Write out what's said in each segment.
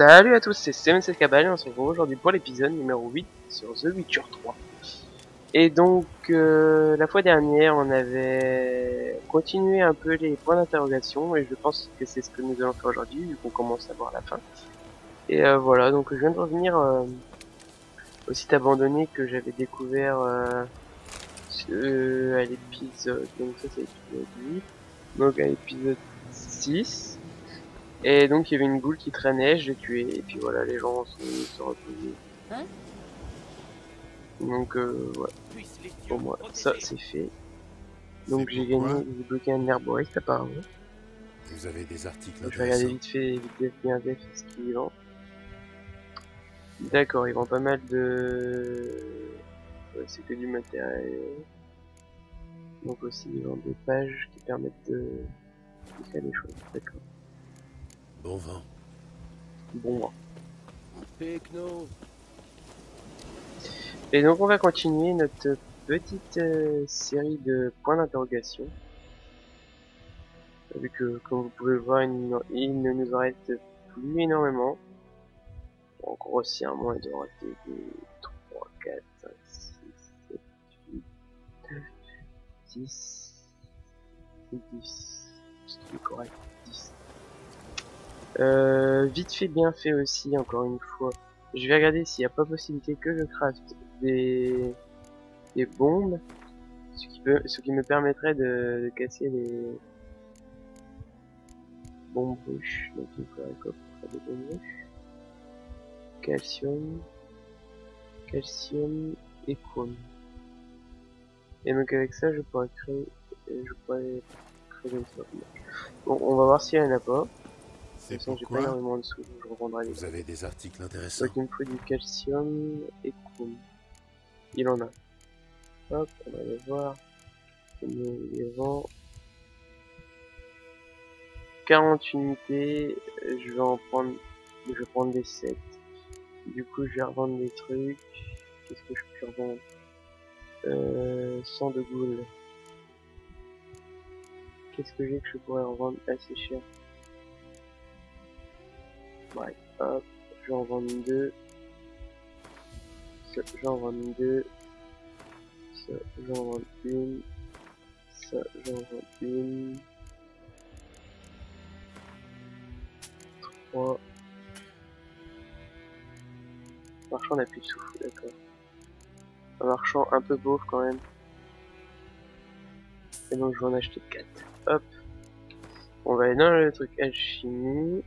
Salut à tous, c'est CMC Cabal et on se retrouve aujourd'hui pour l'épisode numéro 8 sur The Witcher 3. Et donc, euh, la fois dernière, on avait continué un peu les points d'interrogation et je pense que c'est ce que nous allons faire aujourd'hui vu qu'on commence à voir la fin. Et euh, voilà, donc je viens de revenir euh, au site abandonné que j'avais découvert euh, à l'épisode, donc ça c'est l'épisode 8, donc à l'épisode 6. Et donc il y avait une goule qui traînait, je l'ai tué, et puis voilà, les gens sont venus se reposer. Hein? Donc euh, voilà, pour moi, ça c'est fait. Donc j'ai gagné, j'ai bloqué un herboriste apparemment. Vous avez des articles Je vais regarder vite fait, vite def, bien def, ce qu'il vend. D'accord, ils vendent pas mal de... Ouais, c'est que du matériel. Donc aussi ils vendent des pages qui permettent de... de faire des choses. D'accord. Bon vent. Bon. Techno Et donc on va continuer notre petite euh, série de points d'interrogation. Vu que, comme vous pouvez le voir, il, ne- il ne nous en reste plus énormément. En grossièrement, il doit rester des 3, 4, 5, 6, 7, 8, 9, 10, 10. Ce qui est correct, 10. Euh, vite fait, bien fait aussi, encore une fois. Je vais regarder s'il n'y a pas possibilité que je craft des, des bombes, ce qui, peut, ce qui me permettrait de, de casser les bombes ruches. Donc il faudrait quoi pour faire des bombes Calcium, calcium et chrome. Et donc avec ça je pourrais créer, je pourrais créer une sorte Bon, on va voir s'il y en a pas. De C'est toute façon, j'ai pas pourquoi énormément de sous, donc je revendrai les vous avez des articles intéressants. donc il me faut du calcium et chrome. Il en a. Hop, on va aller voir. Il me les vend. 40 unités, je vais en prendre, je vais prendre des 7. Du coup, je vais revendre des trucs. Qu'est-ce que je peux revendre? Euh, 100 de goule. Qu'est-ce que j'ai que je pourrais revendre? Assez cher Ouais, hop, je vais en vendre deux. Ça, j'en vends deux. Ça, j'en vends une. Ça, j'en vends une. Trois. Marchand n'a plus de souffle, d'accord. Un marchand un peu pauvre quand même. Et donc je vais en acheter 4. Hop. On va aller dans le truc alchimie.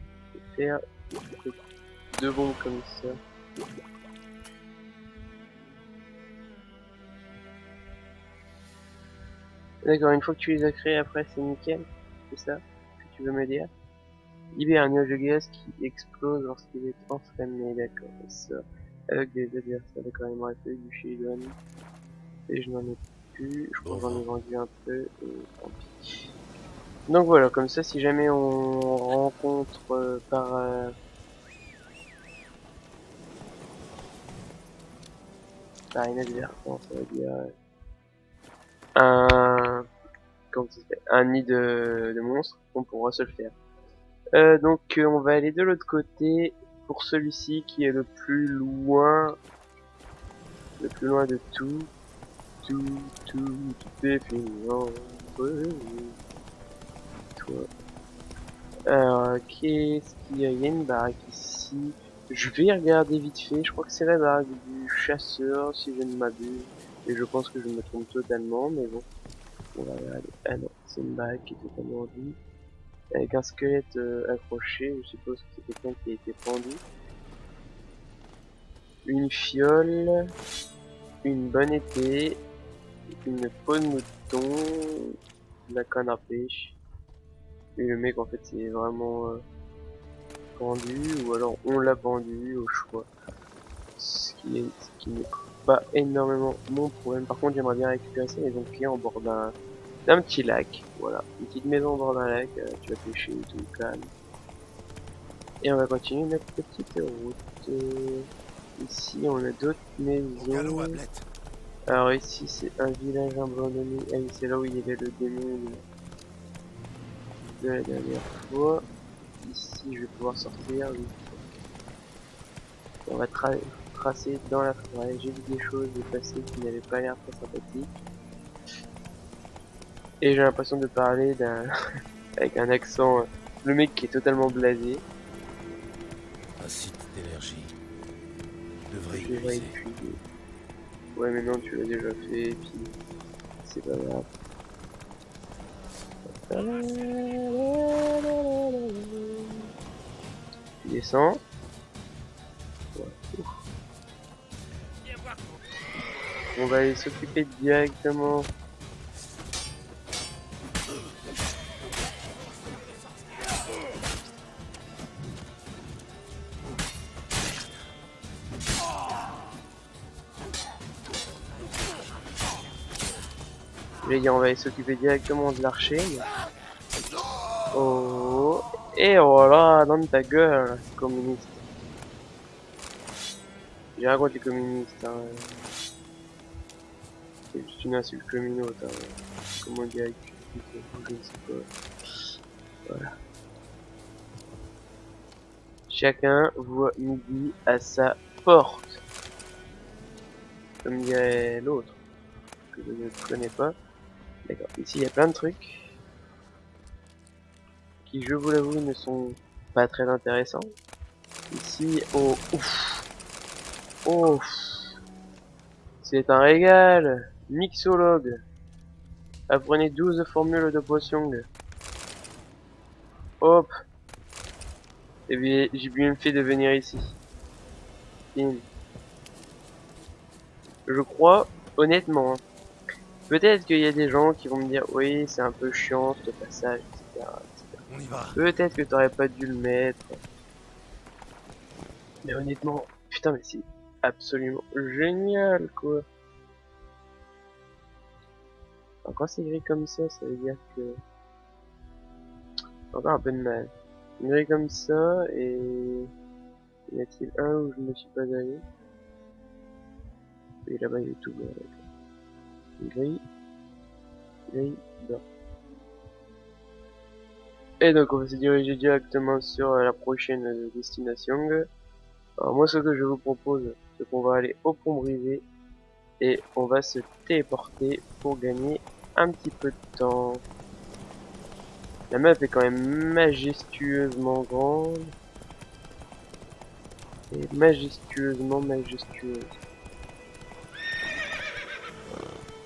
Faire deux comme ça. D'accord, une fois que tu les as créés après c'est nickel, c'est ça que tu veux me dire? Libère un nuage de gaz qui explose lorsqu'il est entraîné, d'accord, ça. Avec des adversaires, d'accord, il me reste du Shilon. Et je n'en ai plus, je crois que j'en ai vendu un peu, et tant pis. Donc voilà, comme ça si jamais on rencontre euh, par... euh, dire... euh, un un nid de, de monstres, on pourra se le faire. Euh, donc euh, on va aller de l'autre côté pour celui-ci qui est le plus loin, le plus loin de tout, tout, tout, tout est. Toi. Alors qu'est-ce qu'il y a? Il y a une baraque ici. Je vais regarder vite fait. Je crois que c'est la baraque du chasseur si je ne m'abuse. Et je pense que je me trompe totalement, mais bon. On va regarder. Ah non, c'est une baraque qui est totalement vide. Avec un squelette euh, accroché, je suppose que c'est quelqu'un qui a été pendu. Une fiole, une bonne épée, une peau de mouton, la canne à pêche. Et le mec en fait c'est vraiment euh, pendu, ou alors on l'a pendu au choix. Ce qui est, ce qui n'est pas énormément mon problème. Par contre, j'aimerais bien récupérer ça, donc qui est en bord d'un d'un petit lac. Voilà, une petite maison au bord d'un lac. euh, tu vas pêcher et tout calme. Et on va continuer notre petite route. Euh, ici, on a d'autres maisons. Alors ici, c'est un village abandonné. Ah oui, c'est là où il y avait le démon de la dernière fois. Ici, je vais pouvoir sortir. oui. On va tra tracer dans la forêt. J'ai vu des choses de passer qui n'avaient pas l'air très sympathiques. Et j'ai l'impression de parler d'un avec un accent, euh, le mec qui est totalement blasé. Un site d'énergie. Devrait épuiser. épuiser. Ouais mais non tu l'as déjà fait et puis c'est pas grave. Ouf. On va aller s'occuper directement. Vais dire, on va s'occuper directement de l'archer. Oh, et voilà, dans ta gueule, communiste. J'ai rien contre les communistes, hein. C'est juste une insulte communaute, hein. Comment dire, je ne sais pas. Voilà. Chacun voit midi à sa porte. Comme dirait l'autre, que je ne connais pas. D'accord, ici il y a plein de trucs je vous l'avoue, ne sont pas très intéressants. Ici, oh, ouf, c'est un régal, mixologue. Apprenez 12 formules de potions. Hop. Et bien, j'ai bien fait de venir ici. Je crois, honnêtement, hein, peut-être qu'il y a des gens qui vont me dire, oui, c'est un peu chiant ce passage, etc. Peut-être que t'aurais pas dû le mettre. Mais honnêtement, putain, mais c'est absolument génial, quoi. Alors, quand c'est gris comme ça, ça veut dire que... Encore un peu de mal. Gris comme ça, et... Y a-t-il un où je ne suis pas allé? Et là-bas, il est tout blanc. Gris. Gris, blanc. Et donc on va se diriger directement sur euh, la prochaine euh, destination. Alors moi ce que je vous propose, c'est qu'on va aller au pont brisé et on va se téléporter pour gagner un petit peu de temps. La map est quand même majestueusement grande. Et majestueusement majestueuse.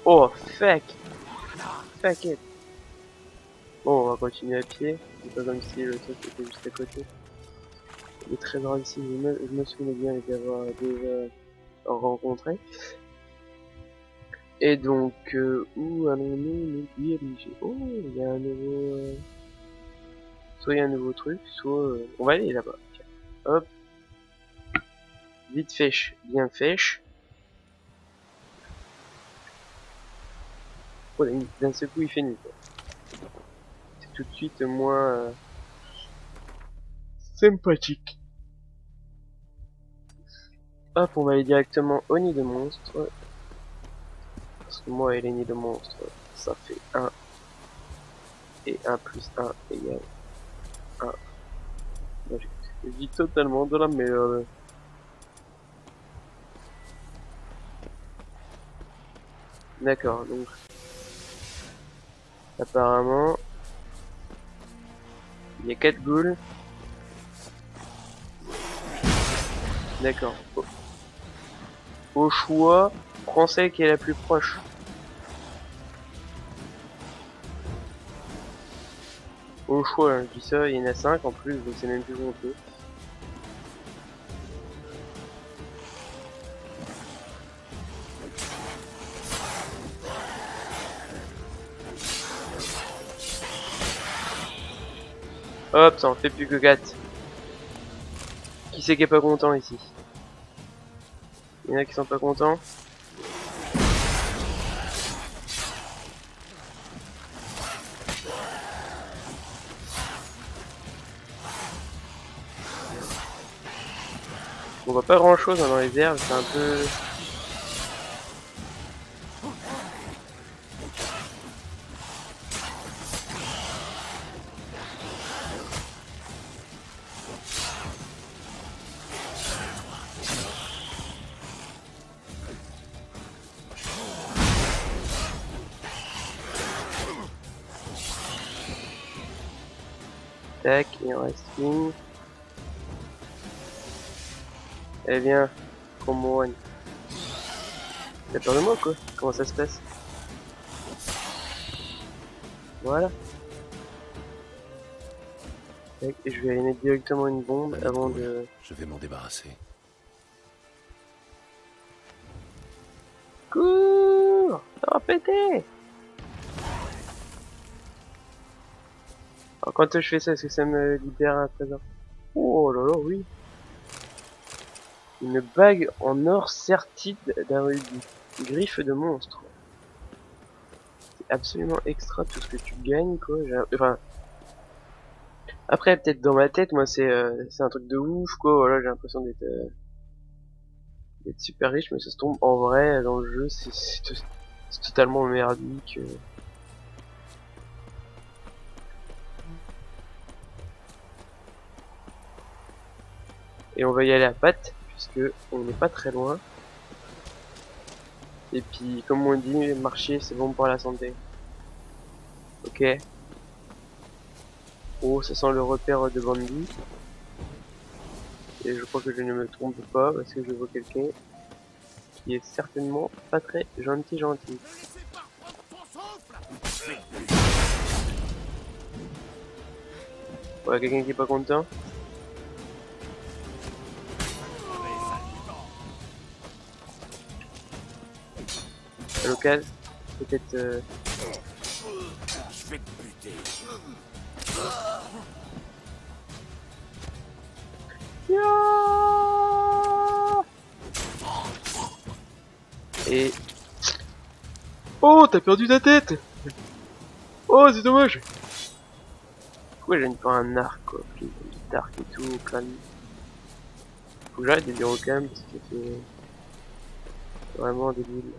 Oh fuck Fuck it Bon, on va continuer à pied. C'est pas comme si le truc était juste à côté. Les trésors ici, je me, je me souviens bien les avoir déjà rencontrés. Et donc, euh, où allons-nous Oh, il y a un nouveau... euh, Soit il y a un nouveau truc, soit... euh, On va aller là-bas. Hop. Vite fèche, bien fèche. Oh, d'un seul coup, il fait nuit. Tout de suite moins euh, sympathique. Hop, on va aller directement au nid de monstre. Parce que moi et les nids de monstres, ça fait 1. Et 1 plus 1 égale 1. Moi, j'ai- je dis totalement de la merde. D'accord, donc apparemment il y a 4 ghouls. D'accord. Au, choix, prends qui est la plus proche. Au choix, hein, je dis ça, il y en a 5 en plus, donc c'est même plus honteux. Hop, ça en fait plus que 4. Qui c'est qui est pas content ici Il y en a qui sont pas contents On voit pas grand chose dans les herbes, c'est un peu... Tac, il en une. Eh bien, come on. T'as peur de moi quoi? Comment ça se passe? Voilà. Et je vais aller mettre directement une bombe avant de... Je vais m'en débarrasser. Quand je fais ça, est-ce que ça me libère un trésor Oh là là, oui Une bague en or sertie d'un rubis. Griffe de monstre. C'est absolument extra tout ce que tu gagnes, quoi. Enfin... Après, peut-être dans ma tête, moi, c'est euh, un truc de ouf, quoi. Voilà, j'ai l'impression d'être... euh, d'être super riche, mais ça se tombe en vrai dans le jeu, c'est totalement merdique. euh. Et on va y aller à patte, puisque on n'est pas très loin. Et puis, comme on dit, marcher c'est bon pour la santé. Ok. Oh, ça sent le repère de Bambi. Et je crois que je ne me trompe pas parce que je vois quelqu'un qui est certainement pas très gentil gentil. Voilà quelqu'un qui est pas content. À l'occasion, peut-être euh, Je vais te buter. Ya Et... Oh, t'as perdu ta tête Oh, c'est dommage Pourquoi j'ai pas un arc, quoi une arc et tout, crâne. Faut que j'arrête de dire au calme, parce que c'est... c'est vraiment débile.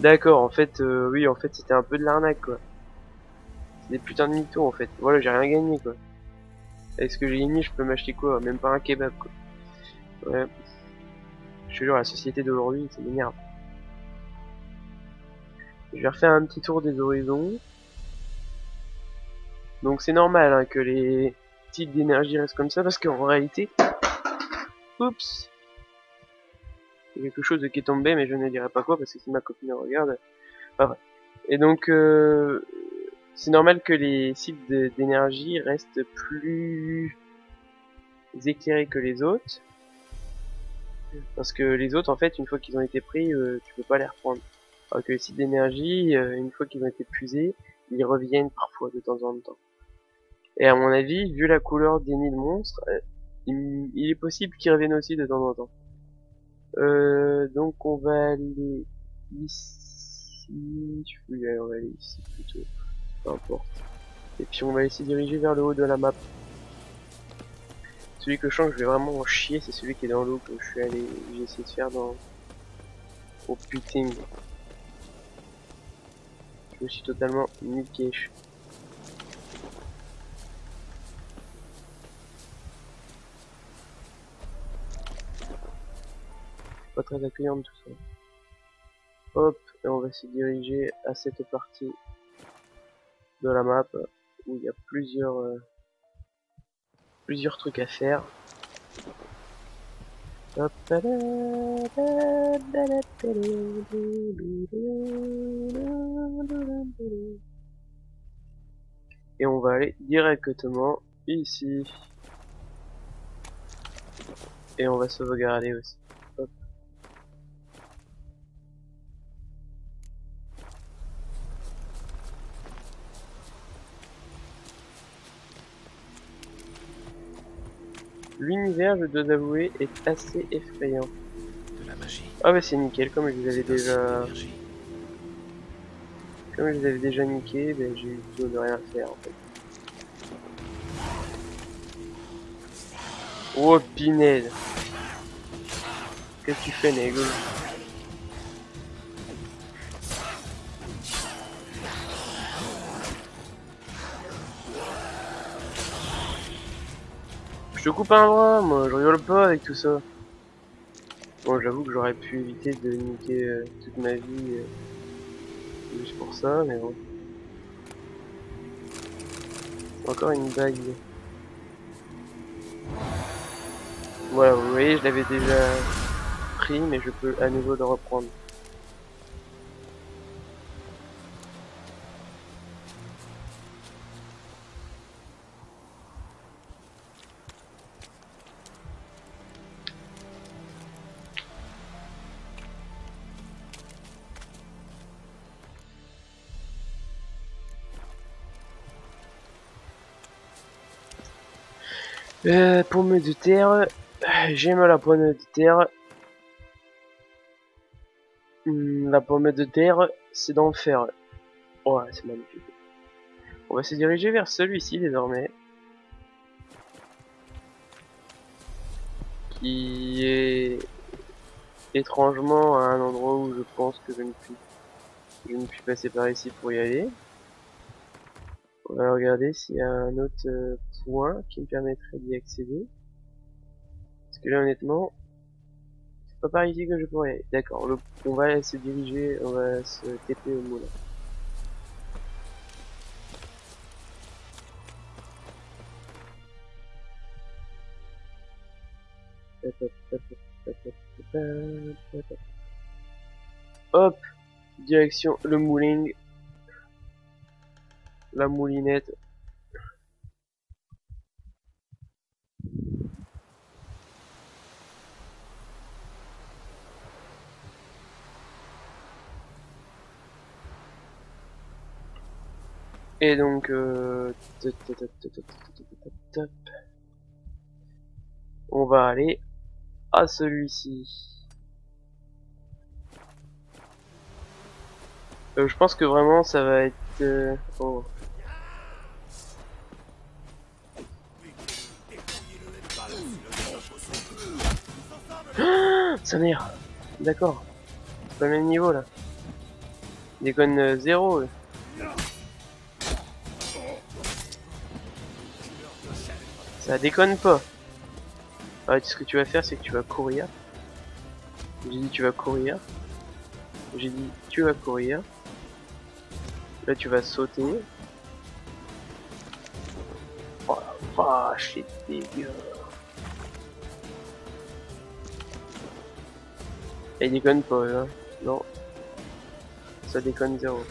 D'accord, en fait, euh, oui, en fait, c'était un peu de l'arnaque, quoi. C'est des putains de mythos, en fait. Voilà, j'ai rien gagné, quoi. Avec ce que j'ai gagné, je peux m'acheter quoi? Même pas un kebab quoi. Ouais. Je te jure, la société d'aujourd'hui, c'est m'énerve. Je vais refaire un petit tour des horizons. Donc c'est normal hein, que les types d'énergie restent comme ça parce qu'en réalité... Oups a quelque chose qui est tombé mais je ne dirai pas quoi parce que si ma copine regarde... Et donc... Euh c'est normal que les sites d'énergie restent plus éclairés que les autres. Parce que les autres, en fait, une fois qu'ils ont été pris, euh, tu peux pas les reprendre. Alors que les sites d'énergie, euh, une fois qu'ils ont été puisés, ils reviennent parfois de temps en temps. Et à mon avis, vu la couleur des nids de monstres, euh, il est possible qu'ils reviennent aussi de temps en temps. Euh, donc on va aller ici. Oui, on va aller ici plutôt peu importe. Et puis on va essayer de diriger vers le haut de la map. Celui que je que je vais vraiment en chier, c'est celui qui est dans l'eau que je suis allé, j'ai essayé de faire dans... Au putain. Je me suis totalement niqué. Pas très accueillant tout ça. Hop, et on va se diriger à cette partie de la map où il y a plusieurs euh, plusieurs trucs à faire. Et on va aller directement ici. Et on va sauvegarder aussi. L'univers, je dois avouer, est assez effrayant. De la magie. Ah bah c'est nickel, comme je les avais déjà, comme je les avais déjà niqués, ben j'ai eu besoin de rien faire en fait. Oh Pinel Qu'est-ce que tu fais Nego te coupe un bras, moi, je rigole pas avec tout ça. Bon, j'avoue que j'aurais pu éviter de niquer euh, toute ma vie euh, juste pour ça, mais bon. Encore une bague. Voilà, vous voyez, je l'avais déjà pris, mais je peux à nouveau le reprendre. Euh, pomme de terre. J'aime la pomme de terre. Hmm, la pomme de terre, c'est d'enfer. Oh, c'est magnifique. On va se diriger vers celui-ci désormais. Qui est étrangement à un endroit où je pense que je ne puis, je ne puis passer par ici pour y aller. On va regarder s'il y a un autre euh, point qui me permettrait d'y accéder. Parce que là honnêtement, c'est pas par ici que je pourrais. D'accord, on va se diriger, on va se TP au moulin. Hop, direction le mouling, la moulinette. Et donc, euh, on va aller à celui-ci. Je pense que vraiment ça va être... Oh. Ah, Sa mère D'accord. C'est pas le même niveau là. Déconne euh, zéro. Ça déconne pas. Arrête, ce que tu vas faire, c'est que tu vas courir. J'ai dit tu vas courir. J'ai dit tu vas courir. Là tu vas sauter. Oh la vache, c'est dégueu. Et déconne pas, hein. Non. Ça déconne zéro.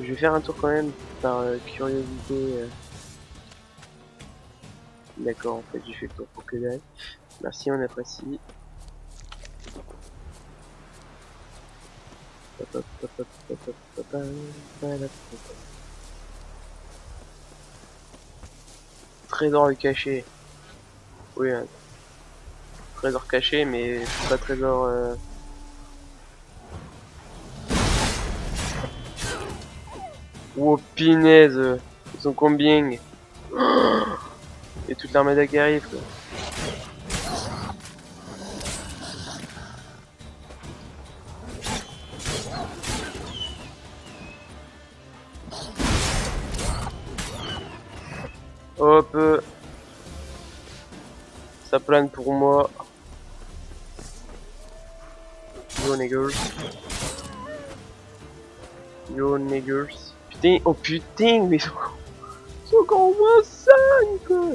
Je vais faire un tour quand même, par euh, curiosité. Euh... D'accord, en fait, j'ai fait le tour pour que dalle. Merci, on apprécie. Trésor caché. Oui, un trésor caché, mais pas trésor... Euh... Oh pinaise, ils sont combien? Et toute l'armada qui arrive quoi. Hop Ça plane pour moi. Yo niggers. Yo niggers. Putain, oh putain, mais ils sont, encore moins 5 quoi.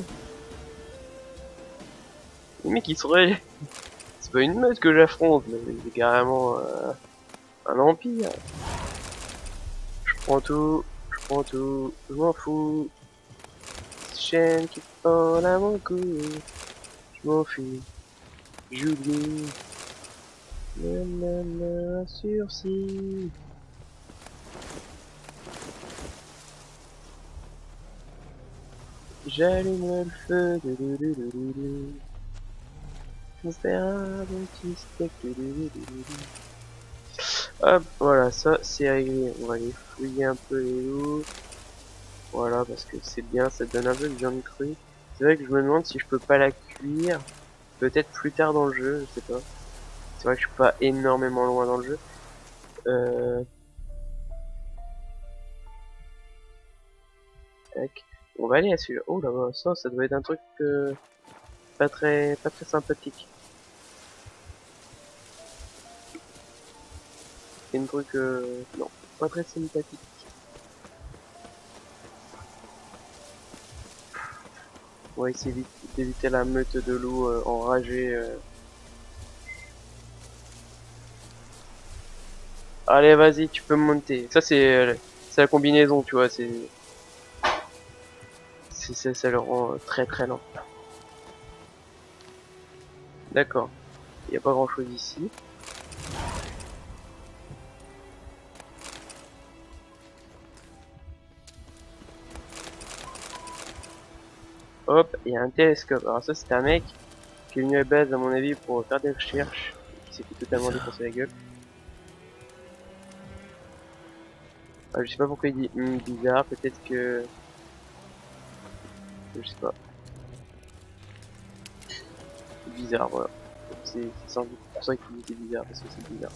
Les mecs ils seraient... C'est pas une meute que j'affronte, mais c'est carrément euh, un empire. Je prends tout, je prends tout, je m'en fous. Chaîne qui parle à mon cou, je m'en fous. J'oublie. Nanana, sursis. J'allume le feu. Pour faire un petit steak. Hop, voilà, ça c'est réglé. On va aller fouiller un peu les loups. Voilà, parce que c'est bien, ça donne un peu de viande crue. C'est vrai que je me demande si je peux pas la cuire. Peut-être plus tard dans le jeu, je sais pas. C'est vrai que je suis pas énormément loin dans le jeu. Euh... Tac. On va aller à celui-là. Oh là-bas, ça, ça doit être un truc euh, pas très, pas très sympathique. C'est un truc, euh, non, pas très sympathique. On va essayer d'évi- d'éviter la meute de loups euh, enragés. euh. Allez, vas-y, tu peux monter. Ça, c'est euh, c'est la combinaison, tu vois. C'est c'est ça, ça le rend euh, très très lent. D'accord. Il n'y a pas grand chose ici. Hop, il y a un télescope. Alors ça, c'est un mec qui est venu à base, à mon avis, pour faire des recherches. Qui s'est fait totalement défoncer la gueule. Ah, je sais pas pourquoi il dit Hmm, bizarre. Peut-être que... Je sais pas. Bizarre, voilà. C'est c'est sans doute pour ça qu'il était bizarre, parce que c'est bizarre.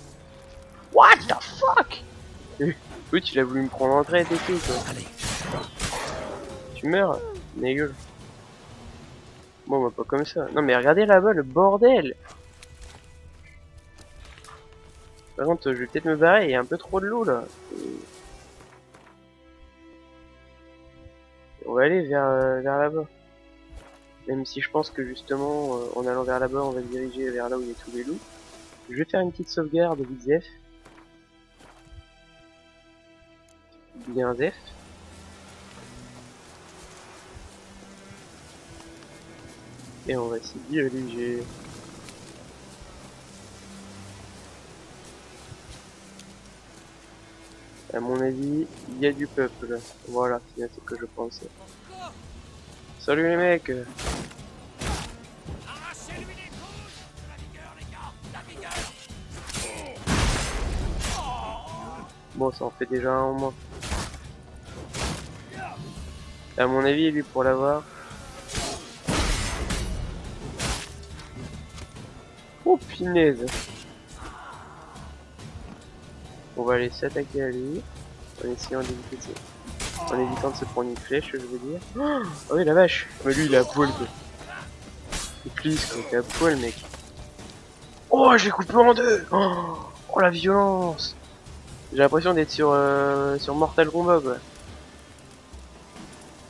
What the fuck? Oui, tu l'as voulu me prendre en trait, t'es tout, Tu meurs Mais gueule. Bon, bah, pas comme ça. Non, mais regardez là-bas, le bordel Par contre, je vais peut-être me barrer, il y a un peu trop de l'eau, là. Et- On va aller vers, euh, vers là-bas. Même si je pense que justement, euh, en allant vers là-bas, on va se diriger vers là où il y a tous les loups. Je vais faire une petite sauvegarde vite Zef. Bien Zef. Et on va s'y diriger. À mon avis, il y a du peuple. Voilà, c'est ce que je pensais. Salut les mecs Bon, ça en fait déjà un en moins. À mon avis, lui, pour l'avoir... Oh, punaise On va aller s'attaquer à lui, en essayant d'éviter de En évitant de se prendre une flèche, je veux dire. Oh oui, la vache Mais lui, il a poil, quoi. Please, quoi, t'es à poil, mec. Oh, je l'ai coupé en deux oh, oh, la violence J'ai l'impression d'être sur, euh, sur Mortal Kombat, quoi.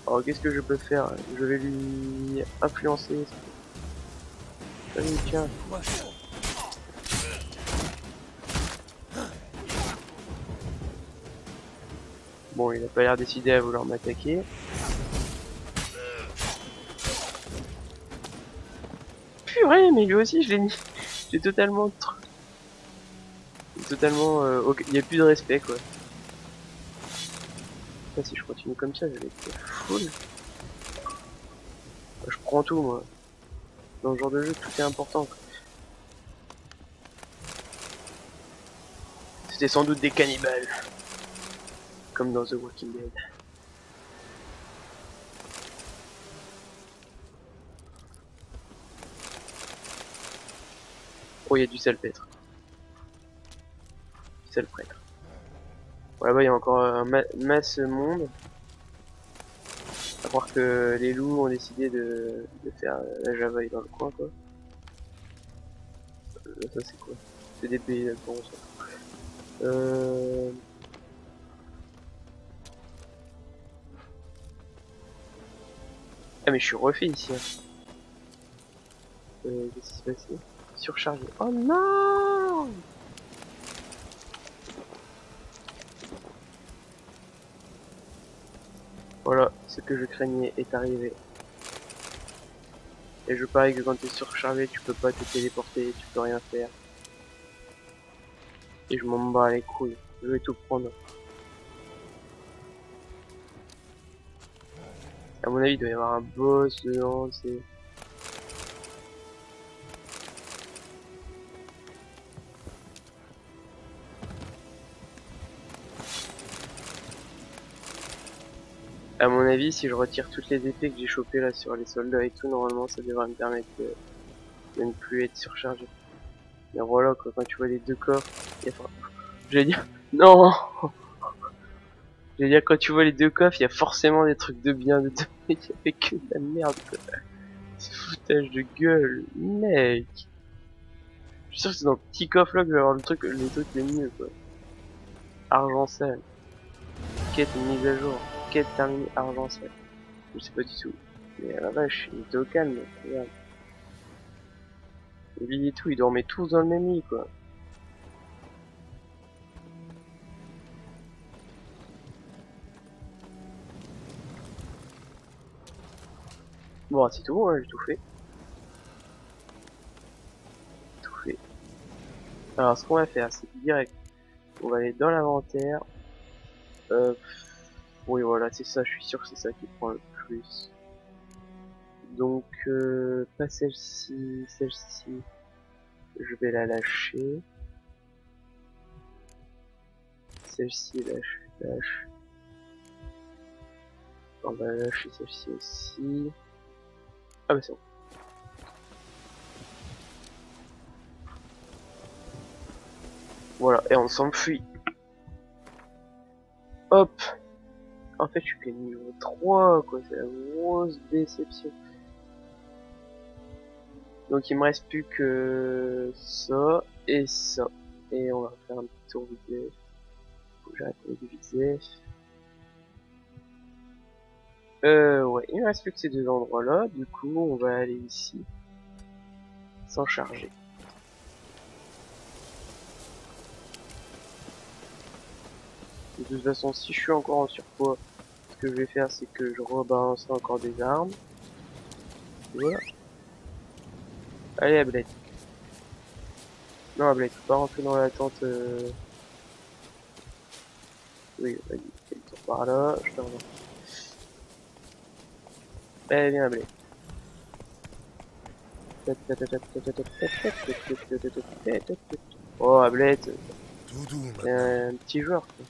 Alors, qu'est-ce que je peux faire? Je vais lui influencer. Bon, il a pas l'air décidé à vouloir m'attaquer. Purée, mais lui aussi, je l'ai mis. J'ai totalement... Totalement... euh, aucun- Il y a plus de respect, quoi. Si je continue comme ça, je vais être full. Je prends tout, moi. Dans ce genre de jeu, tout est important. quoi. C'était sans doute des cannibales. Comme dans The Walking Dead. Oh, il y a du salpêtre. Du salpêtre. Bon, là-bas, il y a encore un ma masse monde. À croire que les loups ont décidé de, faire la javaille dans le coin, quoi. Euh, ça, c'est quoi? C'est des pays ça. Euh... Ah mais je suis refait ici. hein. Euh, qu'est-ce qui s'est passé? Surchargé. Oh non Voilà, ce que je craignais est arrivé. Et je parie que quand t'es surchargé, tu peux pas te téléporter, tu peux rien faire. Et je m'en bats les couilles. Je vais tout prendre. À mon avis, il doit y avoir un boss dedans, c'est... À mon avis, si je retire toutes les épées que j'ai chopées là sur les soldats et tout, normalement ça devrait me permettre de, ne plus être surchargé. Mais voilà quoi, quand tu vois les deux il y a... J'allais dire... Non J'allais dire, quand tu vois les deux coffres, il y a forcément des trucs de bien dedans, il y avait que de la merde. C'est foutage de gueule, mec Je suis sûr que c'est dans le petit coffre là que je vais avoir le truc, les trucs les mieux quoi. Argent sale. Quête mise à jour. Quête terminée argent sale. Je sais pas du tout. Mais la vache, il était au calme, regarde. Lui et tout, ils dormaient tous dans le même lit, quoi. Bon, c'est tout, hein, j'ai tout fait. Tout fait. Alors, ce qu'on va faire, c'est direct. On va aller dans l'inventaire. Euh, oui, voilà, c'est ça, je suis sûr que c'est ça qui prend le plus. Donc, euh, pas celle-ci, celle-ci, je vais la lâcher. Celle-ci, lâche, lâche. On va lâcher celle-ci aussi. Ah bah c'est bon. Voilà, et on s'enfuit. Hop En fait, je suis que niveau 3, quoi. C'est la grosse déception. Donc, il me reste plus que ça et ça. Et on va faire un petit tour vite Faut que j'arrête avec vite Euh, ouais, il me reste plus que ces deux endroits-là. Du coup, on va aller ici. Sans charger. De toute façon, si je suis encore en surpoids, ce que je vais faire, c'est que je rebalancerai encore des armes. Et voilà. Allez, Ablette. Non, Ablette, faut pas rentrer dans la tente. Euh... Oui, vas-y, par là, je te. Allez, viens, Ablette. Oh, Ablette, c'est un petit joueur. Quoi.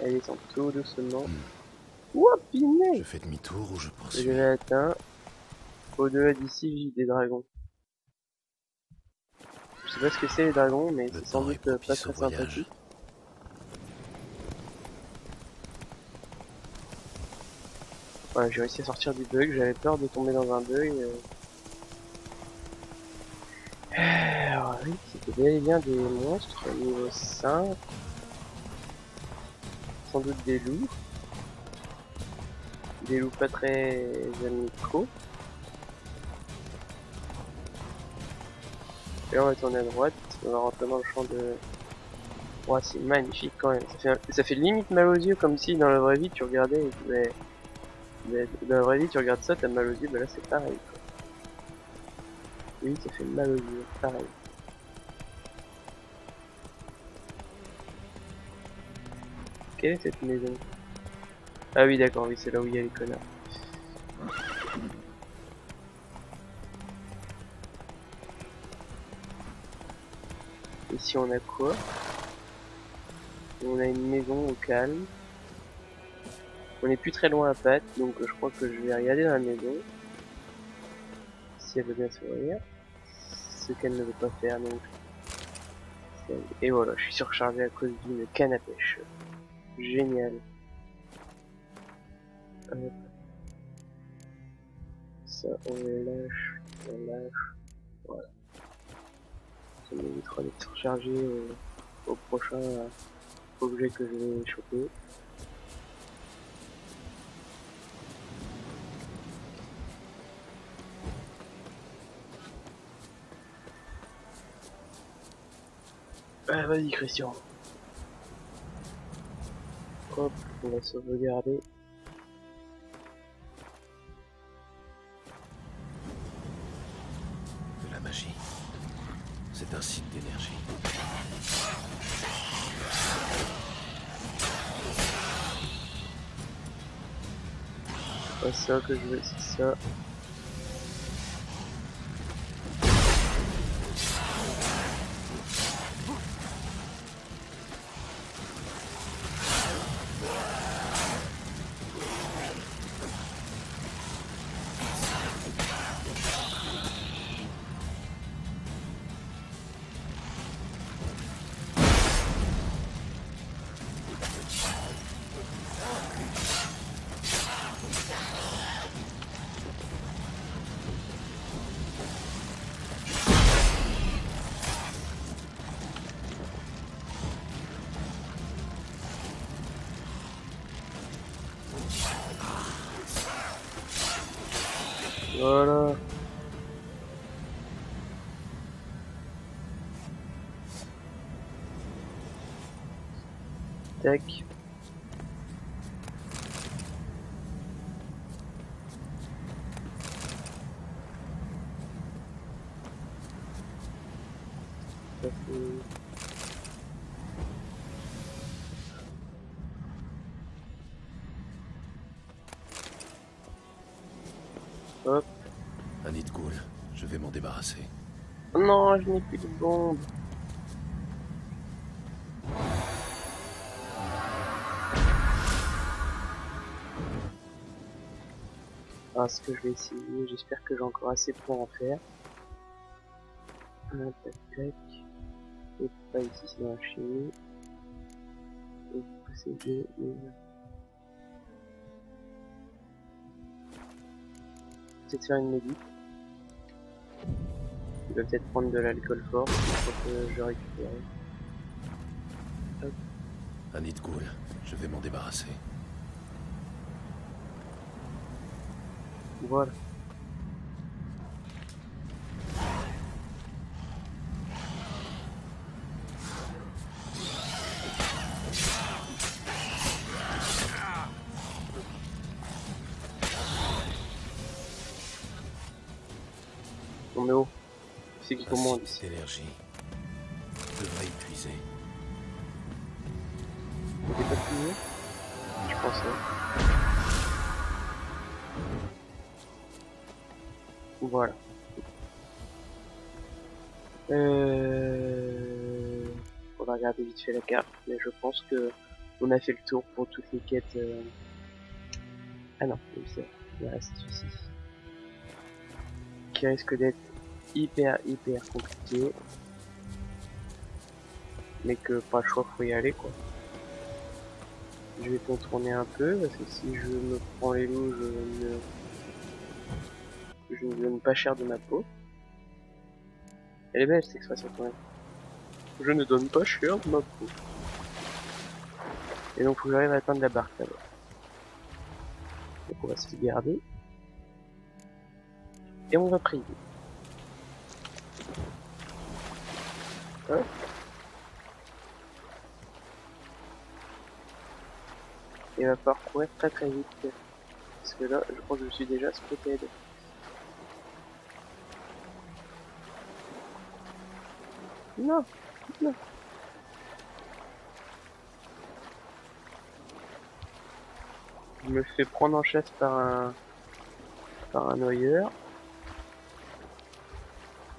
Elle descend tout doucement. Hmm. Ouah, piné Je fais demi-tour ou je Je poursuis l'ai atteint. Au-delà d'ici, j'ai des dragons. Je sais pas ce que c'est les dragons, mais c'est sans doute pas très sympathique. Voilà, j'ai réussi à sortir du bug, j'avais peur de tomber dans un euh. Alors oui, c'était bel et bien des monstres niveau 5. Sans doute des loups. Des loups pas très amicaux. Et on va tourner à droite, on va rentrer dans le champ de... Ouais, c'est magnifique quand même. Ça fait, un- ça fait limite mal aux yeux, comme si dans la vraie vie tu regardais, et tu- mais, dans la vraie vie tu regardes ça, t'as mal aux yeux, bah là c'est pareil. Quoi. Oui, ça fait mal aux yeux, pareil. Quelle est cette maison? Ah oui, d'accord, oui, c'est là où il y a les connards. Ici on a quoi? On a une maison au calme. On est plus très loin à Pat, donc je crois que je vais regarder dans la maison. Si elle veut bien s'ouvrir. Ce qu'elle ne veut pas faire donc. Et voilà, je suis surchargé à cause d'une canne à pêche. Génial. Hop. Ça on lâche, on lâche. Voilà. Ça m'évitera d'être surchargé euh, au prochain euh, objet que je vais choper. Ah, vas-y Christian. Hop, on va sauvegarder. de la magie. C'est un site d'énergie. Pas ça que je veux, c'est ça. Voilà. Tac. Non, je n'ai plus de bombes. Ah, ce que je vais essayer, j'espère que j'ai encore assez pour en faire. Ah, tac, tac. Et pas ici, c'est dans la chimie. Et les... Peut-être faire une médite. Il va peut-être prendre de l'alcool fort pour que je récupère. Un nid de cool. Je vais m'en débarrasser. Voilà. Ici d'énergie. Devrait épuiser. On est pas fini Je pense ouais. Voilà. Euh... On va regarder vite fait la carte, mais je pense que on a fait le tour pour toutes les quêtes. euh. Ah non, il reste ici. Qui risque d'être hyper hyper compliqué. Mais que pas le choix, faut y aller quoi. Je vais contourner un peu parce que si je me prends les loups, je ne, je ne donne pas cher de ma peau. Elle est belle cette expression quand même. Je ne donne pas cher de ma peau. Et donc faut que j'arrive à atteindre la barque d'abord. Donc on va se garder. Et on va prier. Hop. Il va falloir courir très très vite. Parce que là, je crois que je suis déjà spotted. Non, non. Je me fais prendre en chasse par un par un noyeur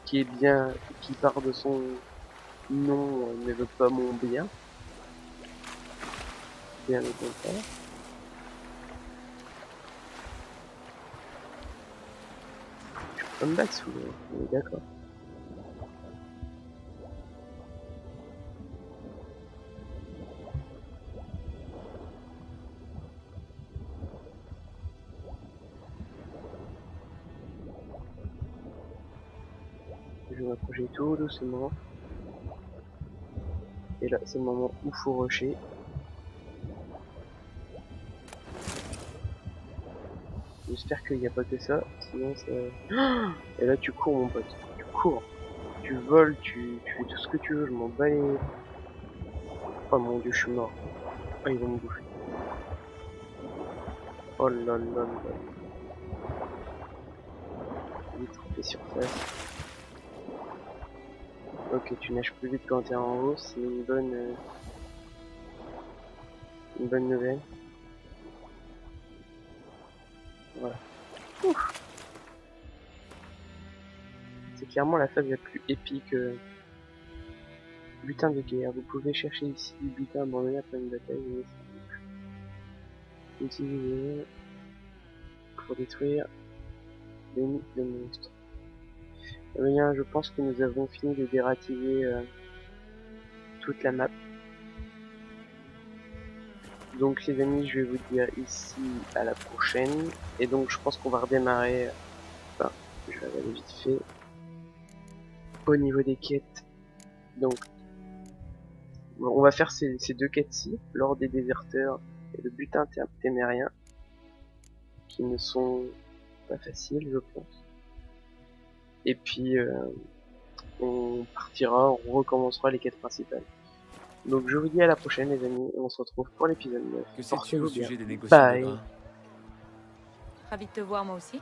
qui est bien, qui part de son euh, ne veut pas mon bien. Bien au contraire. Je peux pas me battre sous le... On est d'accord. Je vais m'approcher tout doucement. Et là, c'est le moment où faut rusher. J'espère qu'il n'y a pas que ça, sinon ça... Et là tu cours mon pote, tu cours. Tu voles, tu, fais tout ce que tu veux, je m'en bats les... Oh mon dieu, je suis mort. Oh, ils vont me bouffer. Oh là là là. Vite, refais surface. Ok, tu nages plus vite quand t'es en haut, c'est une bonne... euh, Une bonne nouvelle. Voilà. C'est clairement la phase la plus épique. euh, Butin de guerre. Vous pouvez chercher ici du butin abandonné après une bataille. mais- Utilisez pour détruire des nids de monstres. Bien, je pense que nous avons fini de dérativer euh, toute la map. Donc les amis, je vais vous dire ici à la prochaine. Et donc je pense qu'on va redémarrer. euh, Enfin, je vais aller vite fait. Au niveau des quêtes. Donc, on va faire ces, deux quêtes-ci, l'ordre des déserteurs et le butin té- témérien, qui ne sont pas facile, je pense. Et puis, euh, on partira, on recommencera les quêtes principales. Donc je vous dis à la prochaine les amis, et on se retrouve pour l'épisode 9. Que sais-tu au sujet des négociations Bye. Ravi de te voir moi aussi.